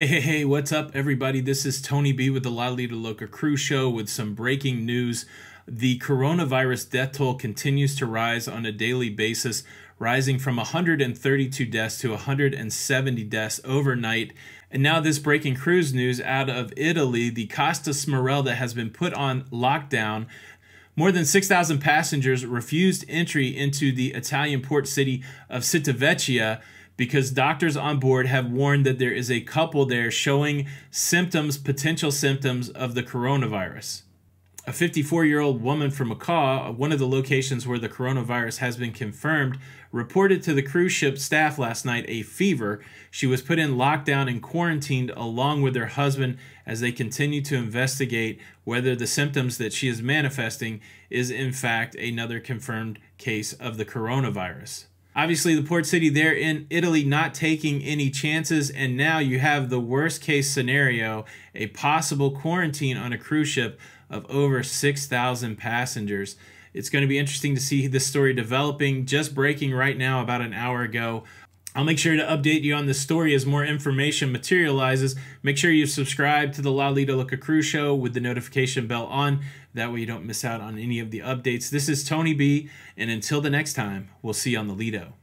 Hey, hey, what's up, everybody? This is Tony B with the La Lido Loca Cruise Show with some breaking news. The coronavirus death toll continues to rise on a daily basis, rising from 132 deaths to 170 deaths overnight. And now, this breaking cruise news out of Italy the Costa Smeralda has been put on lockdown. More than 6,000 passengers refused entry into the Italian port city of Civitavecchia because doctors on board have warned that there is a couple there showing symptoms, potential symptoms of the coronavirus. A 54 year old woman from Macau, one of the locations where the coronavirus has been confirmed, reported to the cruise ship staff last night a fever. She was put in lockdown and quarantined along with her husband as they continue to investigate whether the symptoms that she is manifesting is in fact another confirmed case of the coronavirus. Obviously, the port city there in Italy not taking any chances, and now you have the worst case scenario a possible quarantine on a cruise ship of over 6,000 passengers. It's going to be interesting to see this story developing, just breaking right now about an hour ago. I'll make sure to update you on this story as more information materializes. Make sure you subscribe to the La Lido Loca Cruise Show with the notification bell on. That way you don't miss out on any of the updates. This is Tony B, and until the next time, we'll see you on the Lido.